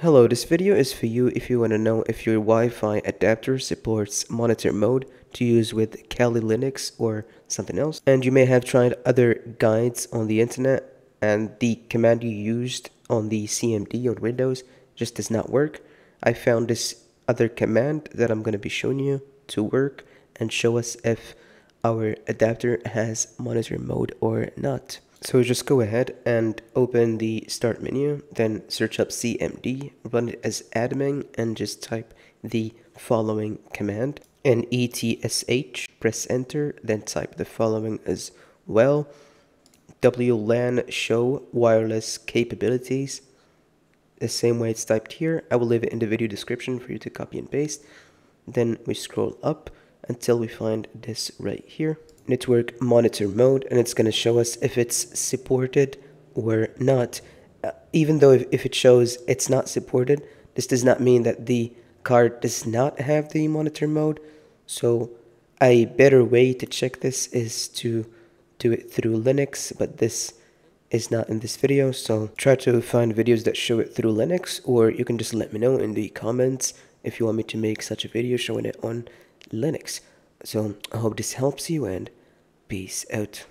Hello, this video is for you if you want to know if your Wi-Fi adapter supports monitor mode to use with Kali Linux or something else. And you may have tried other guides on the internet and the command you used on the CMD on Windows just does not work. I found this other command that I'm going to be showing you to work and show us if our adapter has monitor mode or not. So just go ahead and open the start menu, then search up CMD, run it as admin, and just type the following command. Netsh, press enter, then type the following as well. WLAN show wireless capabilities. The same way it's typed here. I will leave it in the video description for you to copy and paste. Then we scroll up until we find this right here network monitor mode and it's going to show us if it's supported or not. Uh, even though if, if it shows it's not supported, this does not mean that the card does not have the monitor mode. So a better way to check this is to do it through Linux, but this is not in this video. So try to find videos that show it through Linux or you can just let me know in the comments if you want me to make such a video showing it on Linux. So I hope this helps you and Peace out.